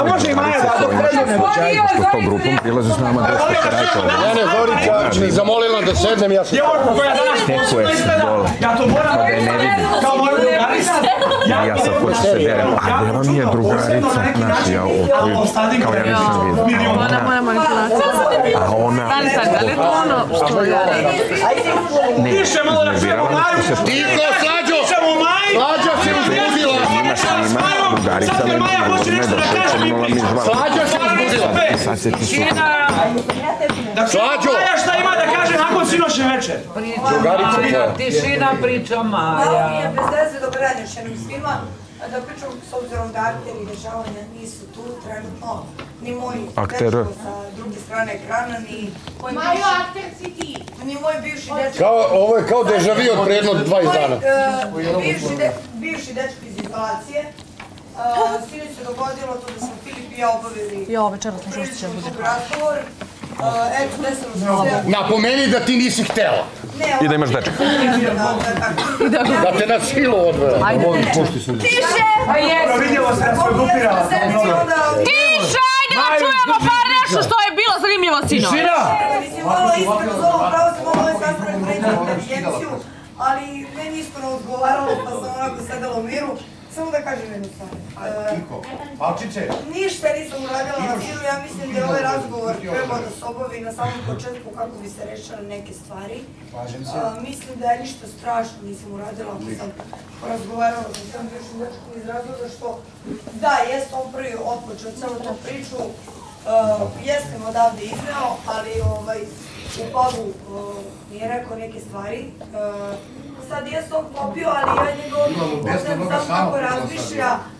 A može i Maja da dok pređe nego čaj. Pod tom grupom prilazi s nama Dečko Karajko. Mene Zorica mi zamolila da sednem, ja sam... Koja danas je dole. ja to moram da je ne vidim. kao moja drugarica. Ja sad hoću se derem. A gdje vam je drugarica? Znaš, ja otvojim, kao ja nisam vidio. A Ona ona, moja manipulacija. a ona, Stani, stani, da li je to ono što ja radim? ne, Više malo da čujemo iznervirala Maju. me što se Tiho, Slađo! Slušamo Maju. Slađo se uzbudila! snima, snima, drugarica me me došla, černula mi zvala. Slađo se uzbudila! I sad se ti su... Da Slađo! Maja šta ima da kaže nakon sinoćne večer. Drugarica tvoja. Tišina priča Malo mi je Maja. bez veze dobar dan još jednom svima. A Da pričam s obzirom da akteri dešavanja nisu tu trenutno, ni moj Akter. dečko sa druge strane ekrana, ni moj Majo, bivši, akter si ti. ni moj bivši dečko. Kao, ovo je kao deja vu od predno 20 dana. Moj, e, bivši, de, bivši dečko iz izolacije. Uh, Sinoć se dogodilo to da smo Filip i ja obavili Jo, večeras smo što će prilično bude. razgovor. Uh, eto, desilo se sve. Napomeni da ti nisi htela. Ne, I da imaš dečka. Da, te na silu odvela. Ajde, Pa jes, Vidjelo se da se odupirala. Tiše, ajde da čujemo bar nešto što je bilo zanimljivo sinoć. Šira! Mislim, malo iskreno zovem, pravo sam ovo sastavljati pređu inteligenciju, ali meni iskreno odgovaralo, pa sam onako sedela u miru. Samo da kažem jednu stvar. E, Malčiće, ništa nisam uradila na silu, ja mislim da je ovaj razgovor trebao da se obavi na samom početku kako bi se rešile neke stvari. slažem se. A, mislim da je ništa strašno nisam uradila ako sam razgovarala sa tom bivšim dečkom iz razloga što da, jeste on prvi otpočeo celu tu priču, uh, jeste mu odavde izneo, ali ovaj, u Pagu uh, mi je rekao neke stvari. Uh, sad jeste on popio, ali ja njega odmah procurar os vigiar.